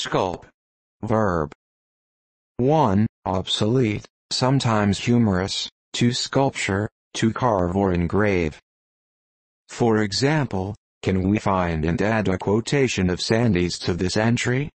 Sculp, Verb. 1. Obsolete, sometimes humorous, to sculpture, to carve or engrave. For example, can we find and add a quotation of Sandys to this entry?